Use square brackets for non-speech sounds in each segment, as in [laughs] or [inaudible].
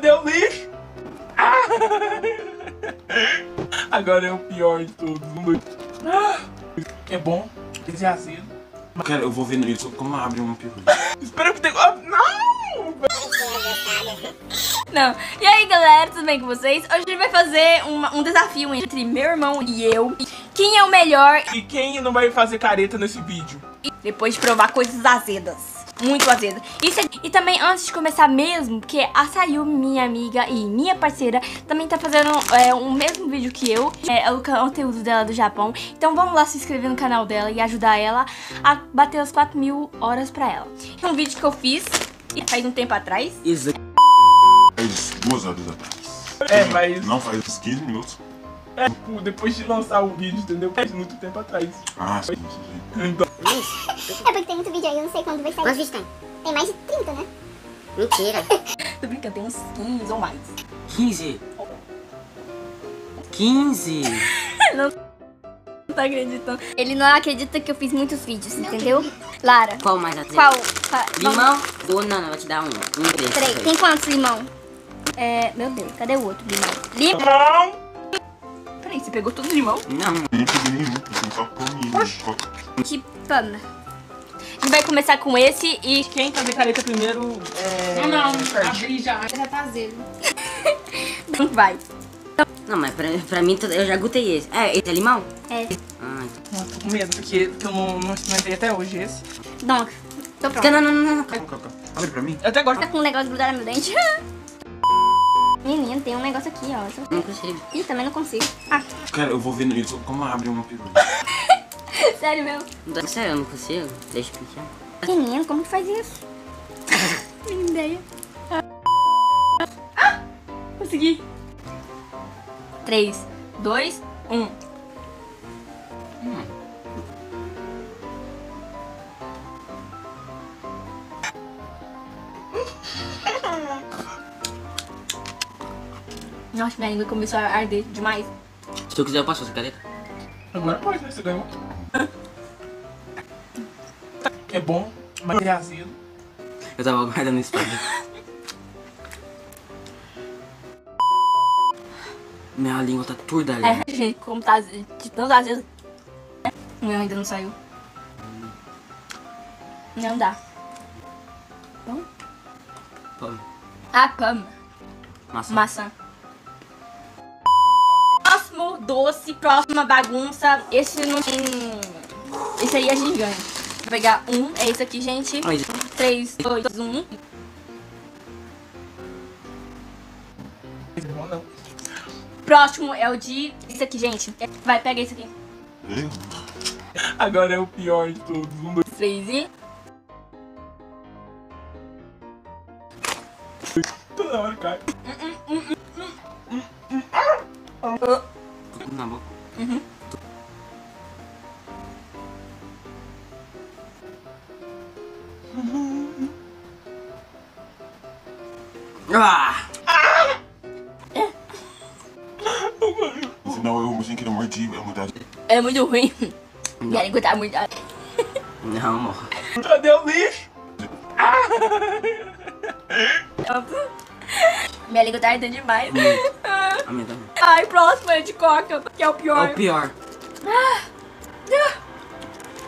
Cadê o lixo? Ah! [laughs] Agora é o pior de todos. Ah! É bom, esse é azedo. Cara, eu vou ver no YouTube como abre uma peru. Espera que tem. Ah, não! Não. E aí, galera, tudo bem com vocês? Hoje a gente vai fazer uma- um desafio entre meu irmão e eu. Quem é o melhor E quem não vai fazer careta nesse vídeo? e depois de provar coisas azedas. Muito azedas. Isso é- E também, antes de começar mesmo, porque a Sayumi, minha amiga e minha parceira, também tá fazendo é, o mesmo vídeo que eu. É o conteúdo dela do Japão. Então vamos lá se inscrever no canal dela e ajudar ela a bater as 4 mil horas pra ela. É um vídeo que eu fiz faz um tempo atrás. Isso. Faz duas horas atrás. É, mas Não faz uns 15 minutos. é, pô, depois de lançar o vídeo, entendeu? Faz muito tempo atrás. Ah, sim, sim. Então, É porque tem muito vídeo aí, eu não sei quando vai sair. Quantos vídeos tem? Tem mais de 30, né? Mentira. [laughs] Tô brincando, tem uns 15 ou mais. 15. 15. [laughs] Não tá acreditando. Ele não acredita que eu fiz muitos vídeos, entendeu? Lara, Qual mais azedo? qual? Fa- vamos- Limão? Não, não, vai te dar um. Um desses. Peraí, tem quantos limão? É, meu Deus, cadê o outro limão? Limão? Não! Peraí, você pegou tudo limão? Não. Nem peguei nenhum, só comi. Que pano. A gente vai começar com esse e... Quem fazer careta primeiro é. perde. já. Já tá azedo. [laughs] Não vai. Não, mas pra, pra mim eu já gutei esse. É, esse é limão? É, Ah, então. Tô com medo, porque, porque eu não, não experimentei até hoje esse. não, tô pronto. Não, não, não, não. não. Abre pra mim. Eu até gosto. Tá com um negócio grudado no meu dente. [laughs] Tem um negócio aqui, ó. Não consigo. Ih, também não consigo. Ah, Cara, eu vou ver no YouTube como abre uma peru. [laughs] sério mesmo? Não, Sério, eu não consigo. Deixa eu pensar. Menino, como que faz isso? [laughs] Nenhuma ideia. Ah! Consegui. 3, 2, 1. Nossa, minha língua começou a arder demais. Se eu quiser, eu posso fazer caneta? Agora pode, né? Você ganhou. É bom, mas é azedo. Eu tava guardando isso pra mim. Minha língua tá turda ali. É, gente, como tá azedo, de tanto azedo. O meu ainda não saiu. Não dá. Pô, Ah, cama. Maçã. Maçã. Doce, próxima bagunça. Esse não tem. Esse aí a gente ganha. Vou pegar um. É esse aqui, gente. Ai, 3, 2, 1. Esse é bom não. Próximo é o de. Esse aqui, gente. Vai, pega esse aqui. Agora é o pior de todos. Um, dois, 3 e. toda hora cai. Na boca. Ah! No final eu sem querer mordi, eu mudar. É muito ruim. Minha língua tá muito. Não, amor. Cadê o lixo? Minha língua tá ardendo demais. A minha também. Ai, próximo é de coca, que é o É pior. o pior.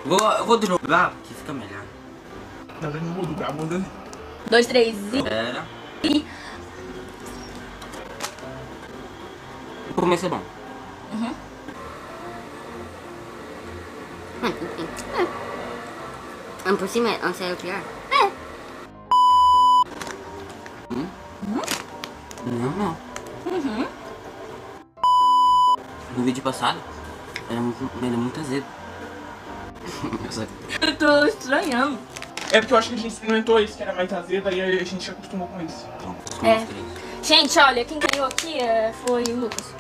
Vou, eu vou drogar, que fica melhor. Não, eu não mudo, cara. Muda. 2, 3 e. Pera. e- O começo é bom. Ah, por cima, antes é o pior? Não, não. No vídeo passado, era muito, era muito azedo. [laughs] Eu só- Eu tô estranhando. É porque eu acho que a gente experimentou esse que era mais azedo, aí a gente acostumou com. Então, É. Gente, olha, quem ganhou aqui é, foi o Lucas.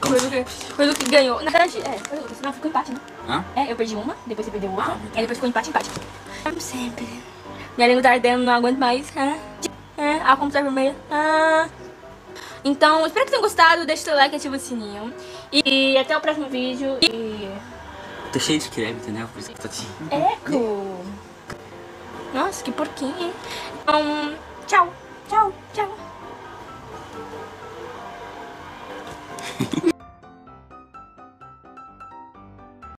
Foi o Lucas, foi o Lucas que ganhou. Na verdade, é, foi o Lucas. Não, ficou empate, né? Hã? É, eu perdi uma, depois você perdeu outra, Ah, e depois ficou empate, empate. Como sempre. Minha língua tá ardendo, não aguento mais. Ah, é, a tá vermelha. Ah. Então, espero que tenham gostado. Deixa o seu like e ativa o sininho. E até o próximo vídeo. E. Tô cheio de creme, entendeu? Por isso que eu tô te... Eco! Nossa, que porquinho, hein? Então, tchau, tchau, tchau.